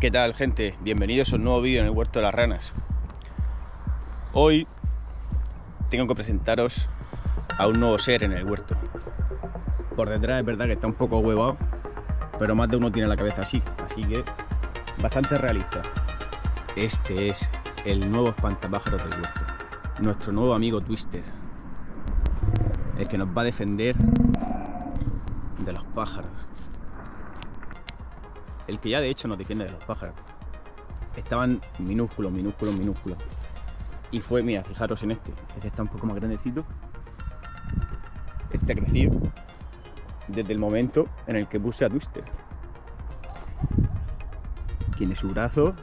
¿Qué tal gente? Bienvenidos a un nuevo vídeo en el Huerto de las Ranas. Hoy tengo que presentaros a un nuevo ser en el huerto. Por detrás es verdad que está un poco huevado, pero más de uno tiene la cabeza así, así que bastante realista. Este es el nuevo espantapájaros del huerto, nuestro nuevo amigo Twister, el que nos va a defender de los pájaros. El que ya de hecho nos defiende de los pájaros. Estaban minúsculos, minúsculos, minúsculos. Y fue, mira, fijaros en este. Este está un poco más grandecito. Este ha crecido desde el momento en el que puse a Twister. Tiene su brazo,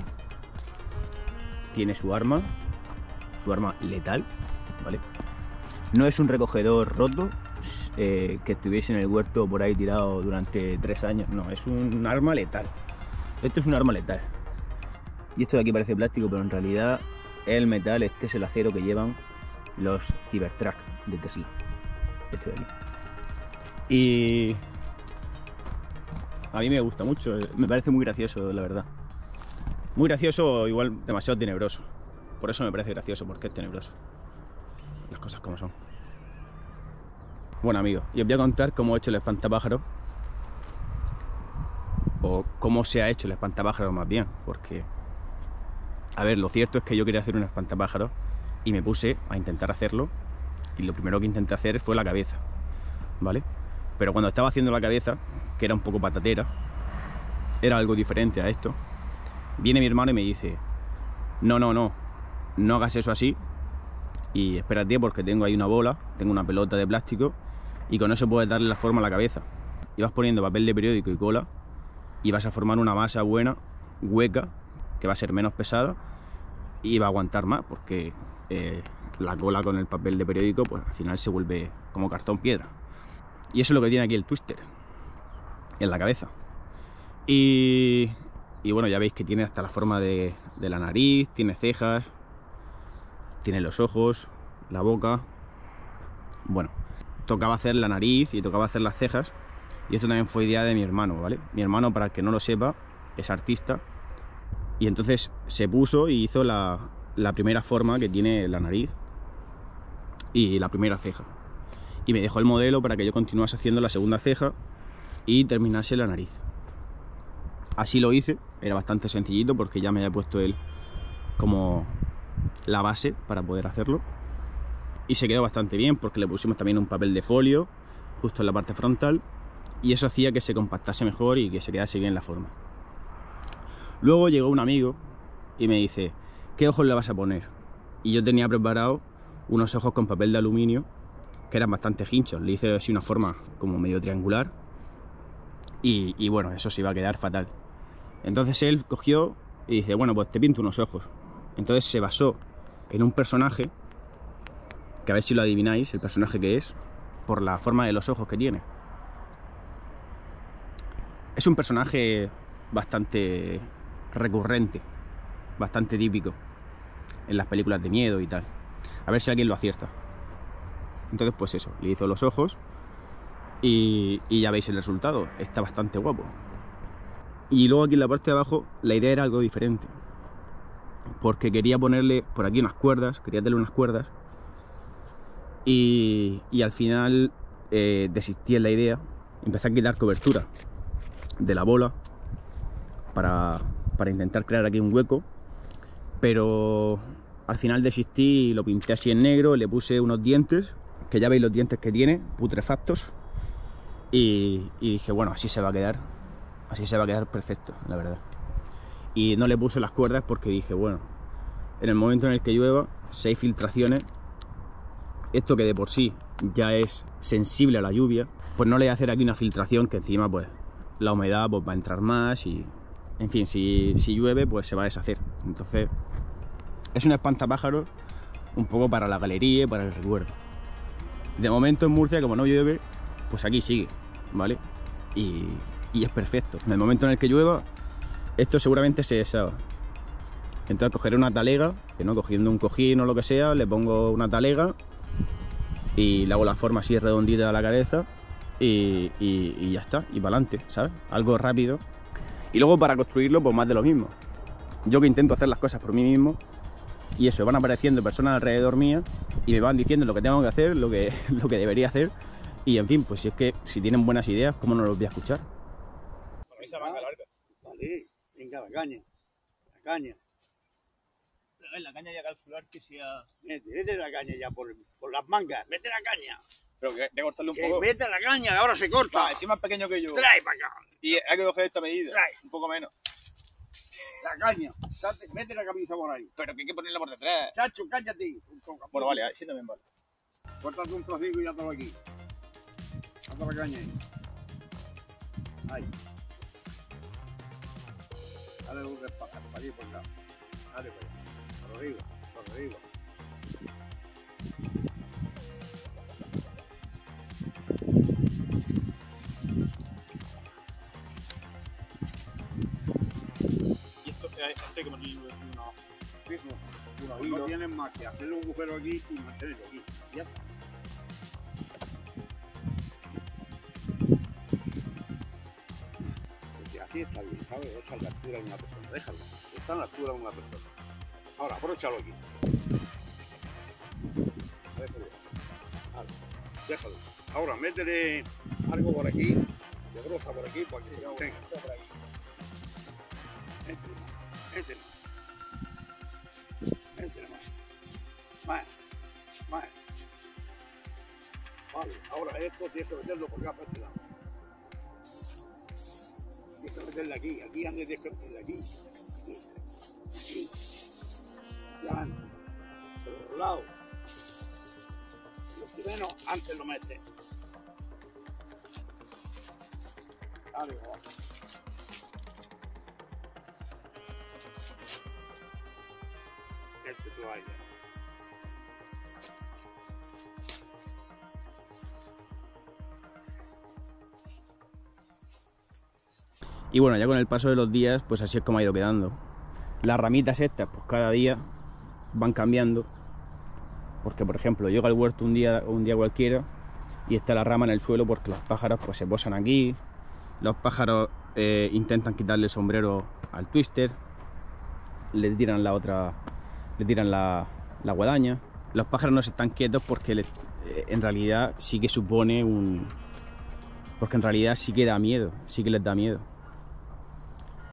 tiene su arma, su arma letal, ¿vale? No es un recogedor roto, eh, que estuviese en el huerto por ahí tirado durante tres años. No, es un arma letal. Esto es un arma letal. Y esto de aquí parece plástico, pero en realidad el metal, este es el acero que llevan los Cybertruck de Tesla. Este de aquí. Y a mí me gusta mucho, me parece muy gracioso, la verdad. Muy gracioso, igual demasiado tenebroso. Por eso me parece gracioso, porque es tenebroso. Las cosas como son. Bueno, amigos, y os voy a contar cómo he hecho el espantapájaro. O cómo se ha hecho el espantapájaro más bien, porque... A ver, lo cierto es que yo quería hacer un espantapájaro y me puse a intentar hacerlo y lo primero que intenté hacer fue la cabeza, ¿vale? Pero cuando estaba haciendo la cabeza, que era un poco patatera, era algo diferente a esto, viene mi hermano y me dice, no, no, no, no hagas eso así y espérate porque tengo ahí una bola, tengo una pelota de plástico y con eso puedes darle la forma a la cabeza. Y vas poniendo papel de periódico y cola y vas a formar una masa buena, hueca, que va a ser menos pesada y va a aguantar más porque eh, la cola con el papel de periódico pues al final se vuelve como cartón piedra. Y eso es lo que tiene aquí el twister en la cabeza. Y, bueno, ya veis que tiene hasta la forma de la nariz, tiene cejas, tiene los ojos, la boca. Bueno, tocaba hacer la nariz y tocaba hacer las cejas. Y esto también fue idea de mi hermano, ¿vale? Mi hermano, para el que no lo sepa, es artista. Y entonces se puso y hizo la, la primera forma que tiene la nariz y la primera ceja. Y me dejó el modelo para que yo continuase haciendo la segunda ceja y terminase la nariz. Así lo hice, era bastante sencillito porque ya me había puesto él como la base para poder hacerlo. Y se quedó bastante bien porque le pusimos también un papel de folio justo en la parte frontal y eso hacía que se compactase mejor y que se quedase bien la forma. Luego llegó un amigo y me dice, ¿qué ojos le vas a poner? Y yo tenía preparado unos ojos con papel de aluminio que eran bastante hinchos. Le hice así una forma como medio triangular y, y bueno, eso se iba a quedar fatal. Entonces él cogió y dice, bueno, pues te pinto unos ojos. Entonces se basó en un personaje, que a ver si lo adivináis, el personaje que es, por la forma de los ojos que tiene. Es un personaje bastante recurrente, bastante típico en las películas de miedo y tal. A ver si alguien lo acierta. Entonces, pues eso, le hizo los ojos y, y, ya veis el resultado. Está bastante guapo. Y luego aquí en la parte de abajo la idea era algo diferente. Porque quería ponerle por aquí unas cuerdas, quería darle unas cuerdas. Y, al final eh, desistí en la idea. Empecé a quitar cobertura de la bola para, para intentar crear aquí un hueco. Pero al final desistí y lo pinté así en negro, le puse unos dientes, que ya veis los dientes que tiene, putrefactos. Y, y, dije, bueno, así se va a quedar. Así se va a quedar perfecto, la verdad. Y no le puse las cuerdas porque dije, bueno, en el momento en el que llueva, si hay filtraciones, esto que de por sí ya es sensible a la lluvia, pues no le voy a hacer aquí una filtración que encima pues la humedad pues, va a entrar más y, en fin, si, si llueve pues se va a deshacer. Entonces es un espantapájaros un poco para la galería y para el recuerdo. De momento en Murcia, como no llueve, pues aquí sigue, ¿vale? Y, y, es perfecto. En el momento en el que llueva, esto seguramente se deshaga. Entonces cogeré una talega, que no cogiendo un cojín o lo que sea, le pongo una talega y le hago la forma así redondita a la cabeza y, y, ya está, y para adelante, ¿sabes? Algo rápido. Y luego para construirlo, pues más de lo mismo. Yo que intento hacer las cosas por mí mismo y eso, van apareciendo personas alrededor mía y me van diciendo lo que tengo que hacer, lo que, lo que debería hacer. Y en fin, pues si es que si tienen buenas ideas, ¿cómo no los voy a escuchar? Vale, venga, la caña. La caña. La caña ya calcular que sea. Mete, mete la caña ya por, por las mangas. Mete la caña. Pero que de cortarle un Que poco. mete la caña, ahora se corta. Ah, es más pequeño que yo. Trae para acá. Y hay que coger esta medida. Trae. Un poco menos. La caña. Date- mete la camisa por ahí. Pero que hay que ponerla por detrás. Chacho, cállate. Bueno, vale, sí también vale. Córtate un trocito y ya todo aquí. Hasta la caña ahí. Ahí. Dale un despacio, para allí por acá. Dale por allá. Arriba, por arriba. Y esto, eh, hay que ponerle una. Mismo. No hilos. tienes más que hacerle un agujero aquí y mantenerlo aquí. Ya está. Porque así está bien, ¿sabes? Esa es la altura de una persona. Déjalo. Está en la altura de una persona. Ahora, aprovechalo aquí. Déjalo. Ahora, déjalo. Ahora, métele algo por aquí, de broza por aquí, para que se. Métele. Métele más. Métele más. Más. Más. Vale, ahora esto tienes que meterlo por acá para este lado. Tienes que meterle aquí, aquí antes tienes que meterle aquí. Aquí. Antes lo va. Este. Y bueno, ya con el paso de los días, pues así es como ha ido quedando. Las ramitas estas, pues cada día van cambiando. Porque, por ejemplo, llega al huerto un día, un día cualquiera y está la rama en el suelo porque los pájaros pues, se posan aquí. Los pájaros eh, intentan quitarle el sombrero al twister. Le tiran la otra, le tiran la, la guadaña. Los pájaros no se están quietos porque eh, en realidad sí que supone un... Porque en realidad sí que da miedo, sí que les da miedo.